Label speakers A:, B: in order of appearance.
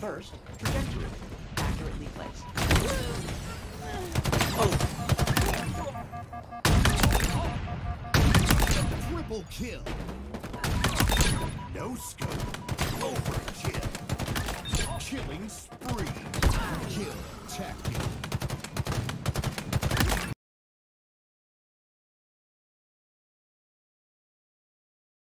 A: First, trajectory. Accurately placed.
B: Triple kill. No scope. Overkill. Killing spree. Kill. Tech.